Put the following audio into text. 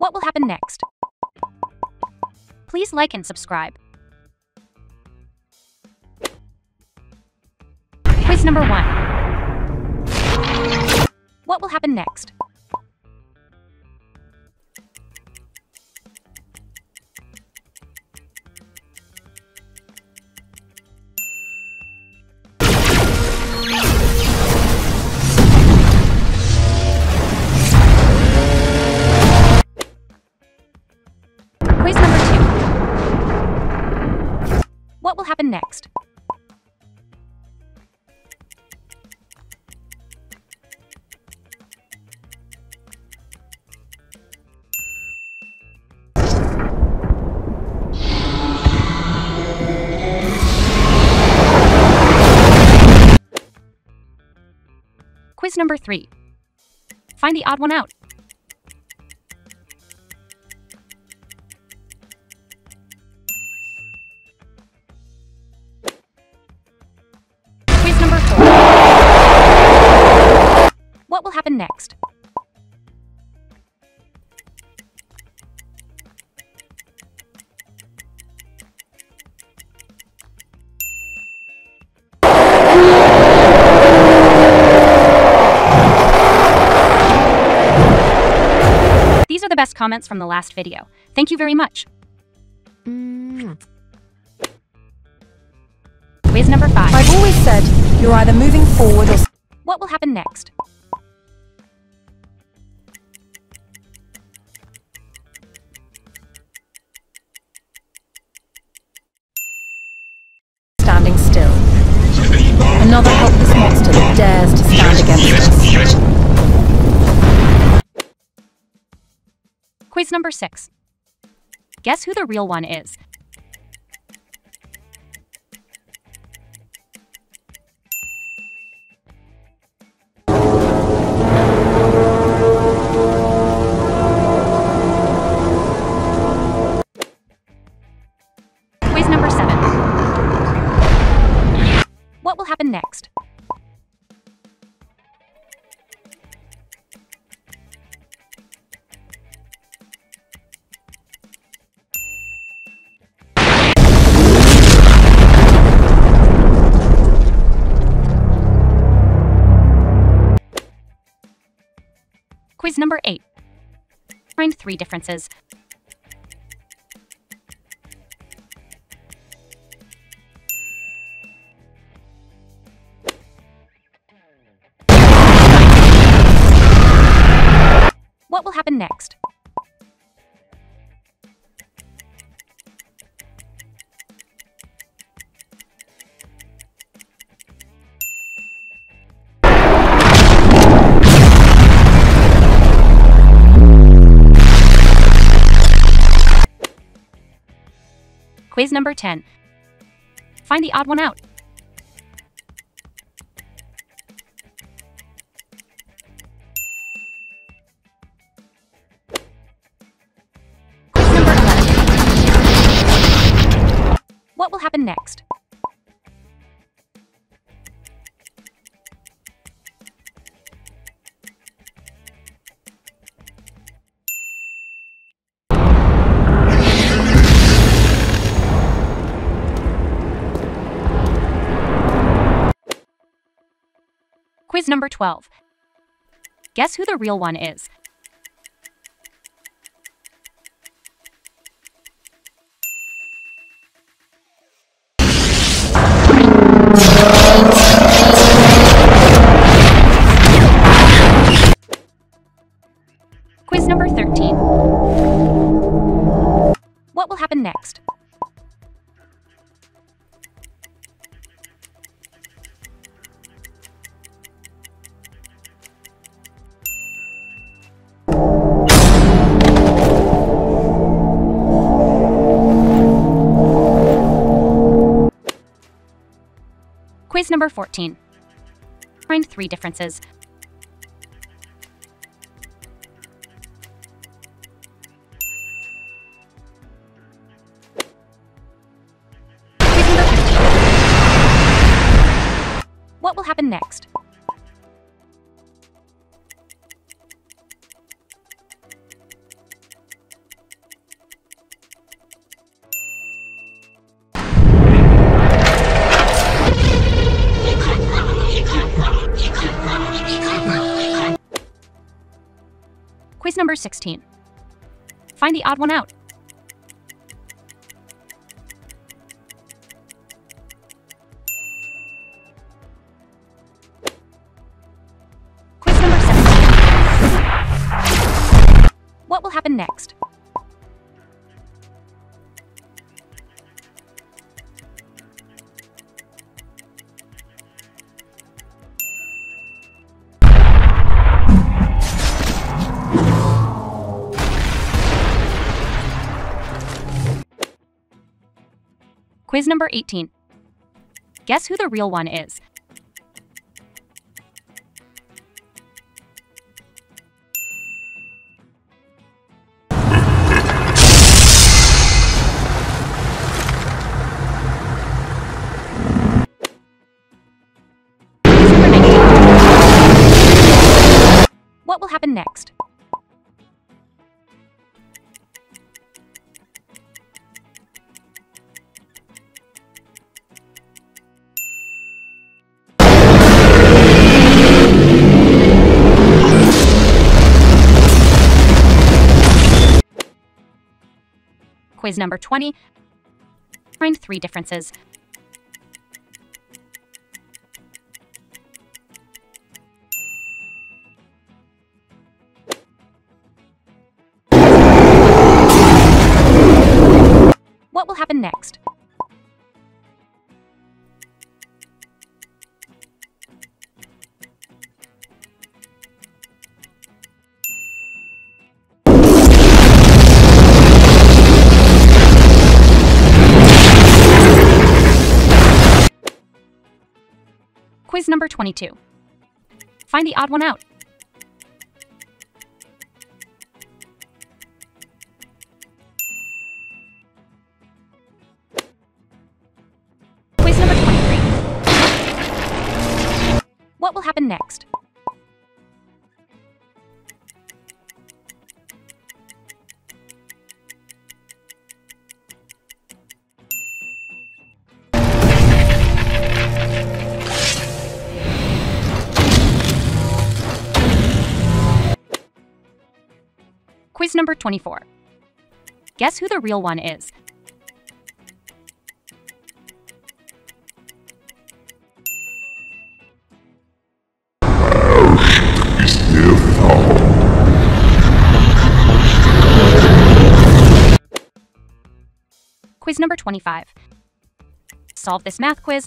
What will happen next? Please like and subscribe. Quiz number one. What will happen next? Happen next? Quiz number three. Find the odd one out. Happen next? These are the best comments from the last video. Thank you very much. Mm. Quiz number five. I've always said you're either moving forward or What will happen next? Another helpless monster that dares to stand against us. Quiz number six. Guess who the real one is? Will happen next? Quiz number eight. Find three differences. What will happen next? Quiz number 10. Find the odd one out. Next? Quiz number 12. Guess who the real one is? Quiz number 13. What will happen next? Quiz number 14. Find three differences. Quiz number 15. What will happen next? Number 16. Find the odd one out. Quiz number 17. What will happen next? Quiz number 18. Guess who the real one is? Quiz number 20. Find three differences. What will happen next? Quiz number 22. Find the odd one out. Quiz number 23. What will happen next? Quiz number 24. Guess who the real one is? Quiz number 25. Solve this math quiz